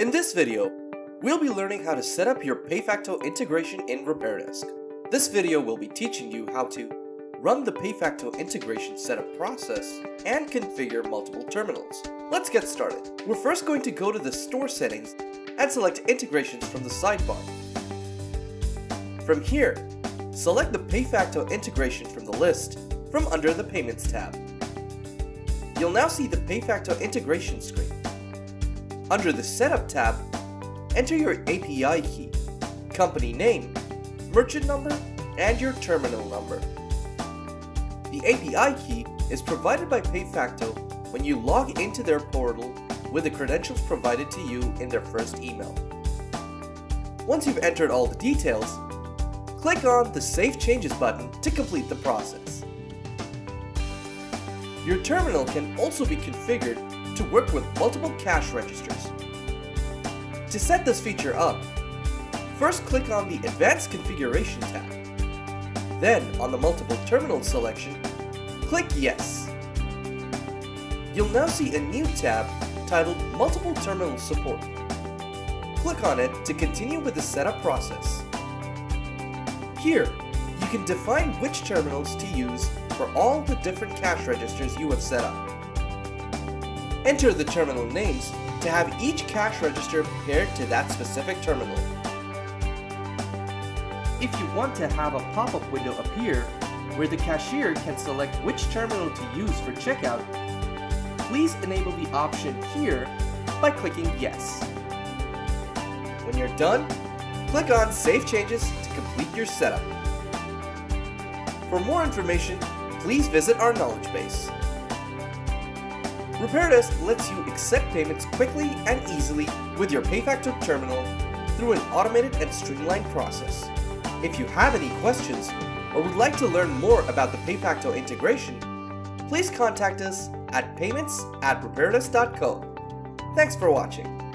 In this video, we'll be learning how to set up your PayFacto integration in RepairDesk. This video will be teaching you how to run the PayFacto integration setup process and configure multiple terminals. Let's get started. We're first going to go to the store settings and select integrations from the sidebar. From here, select the PayFacto integration from the list from under the Payments tab. You'll now see the PayFacto integration screen. Under the Setup tab, enter your API key, company name, merchant number, and your terminal number. The API key is provided by PayFacto when you log into their portal with the credentials provided to you in their first email. Once you've entered all the details, click on the Save Changes button to complete the process. Your terminal can also be configured to work with multiple cash registers. To set this feature up, first click on the Advanced Configuration tab. Then, on the Multiple Terminals selection, click Yes. You'll now see a new tab titled Multiple Terminal Support. Click on it to continue with the setup process. Here, you can define which terminals to use for all the different cash registers you have set up. Enter the terminal names to have each cash register paired to that specific terminal. If you want to have a pop-up window appear where the cashier can select which terminal to use for checkout, please enable the option here by clicking Yes. When you're done, click on Save Changes to complete your setup. For more information, please visit our knowledge base. RepairDesk lets you accept payments quickly and easily with your PayFacto terminal through an automated and streamlined process. If you have any questions or would like to learn more about the PayFacto integration, please contact us at payments at repairdesk.co. Thanks for watching.